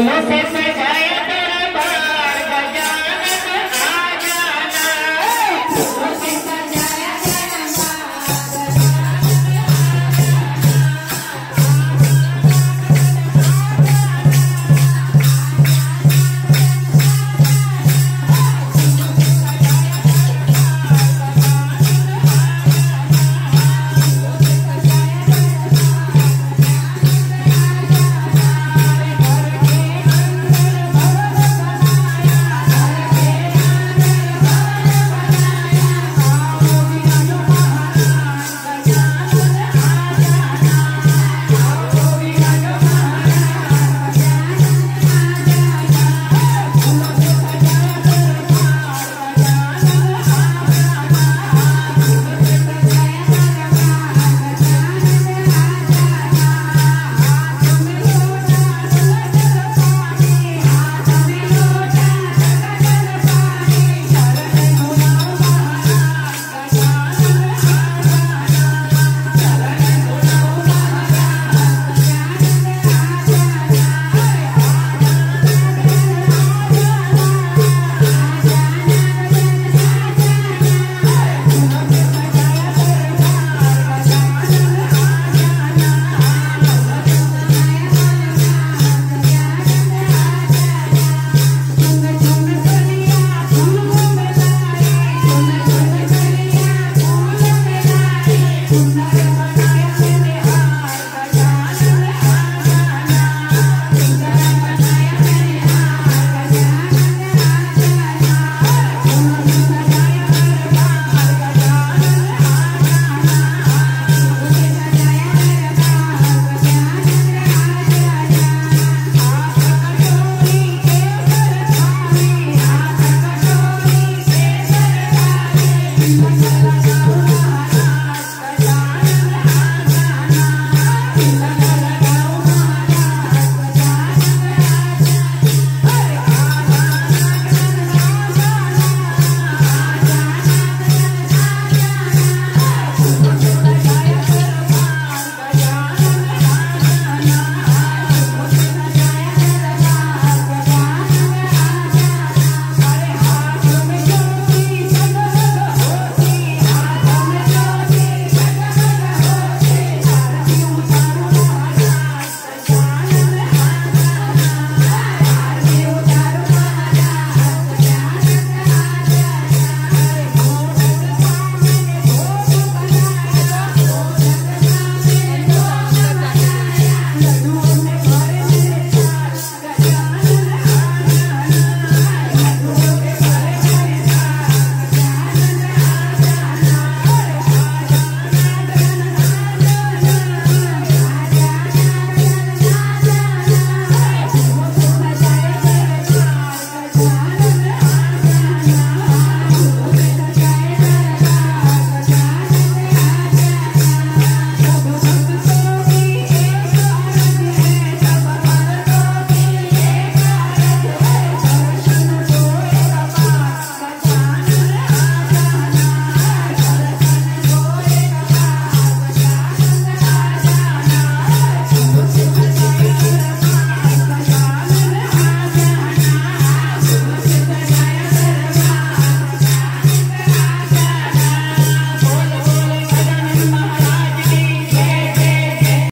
फूलों से मैं